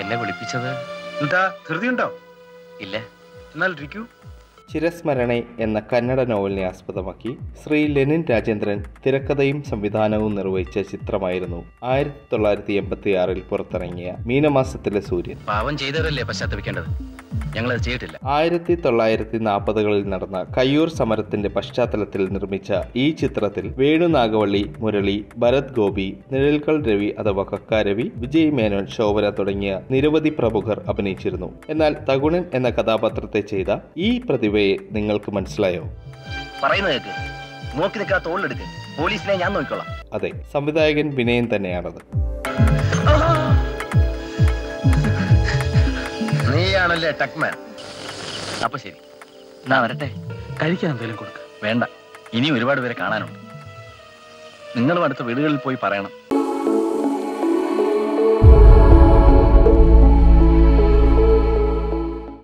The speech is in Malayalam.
എന്നെ വിളിപ്പിച്ചത്? എന്താ ധൃതിയുണ്ടോ? ഇല്ല. എന്നാൽ ഇരിക്കൂ. ചിരസ്മരണെ എന്ന കന്നഡ നോവലിനെ ആസ്പദമാക്കി ശ്രീ ലെനിൻ രാജേന്ദ്രൻ തിരക്കഥയും സംവിധാനവും നിർവഹിച്ച ചിത്രമായിരുന്നു ആയിരത്തി തൊള്ളായിരത്തി എൺപത്തി ആറിൽ പുറത്തിറങ്ങിയ മീനമാസത്തിലെ സൂര്യൻ. പാവം ചെയ്തവരല്ലേ പശ്ചാത്തപിക്കേണ്ടത്? ഞങ്ങളത് ചെയ്തിട്ടില്ല. ആയിരത്തി തൊള്ളായിരത്തി നാൽപ്പതുകളിൽ നടന്ന കയ്യൂർ സമരത്തിന്റെ പശ്ചാത്തലത്തിൽ നിർമ്മിച്ച ഈ ചിത്രത്തിൽ വേണു നാഗവള്ളി മുരളി ഭരത് ഗോപി നിഴൽകൾ രവി അഥവാ കക്കാരവി വിജയ് മേനോൻ ശോഭന തുടങ്ങിയ നിരവധി പ്രമുഖർ അഭിനയിച്ചിരുന്നു. എന്നാൽ തകുണൻ എന്ന കഥാപാത്രത്തെ ചെയ്ത ഈ പ്രതിഭയെ നിങ്ങൾക്ക് മനസ്സിലായോ? പറയുന്നത് നോക്കി നിൽക്കാത്ത തോളിലെടുക്ക്. പോലീസിനെ ഞാൻ നോക്കിക്കോളാം. അതെ സംവിധായകൻ വിനയൻ തന്നെയാണത്. നീയാണല്ലേ ടക്മാൻ അപ്പൊ ശരി. എന്നാ വരട്ടെ. കഴിക്കാൻ എന്തെങ്കിലും കൊടുക്ക. വേണ്ട. ഇനി ഒരുപാട് പേരെ കാണാനുണ്ട്. നിങ്ങളും അടുത്ത വീടുകളിൽ പോയി പറയണം.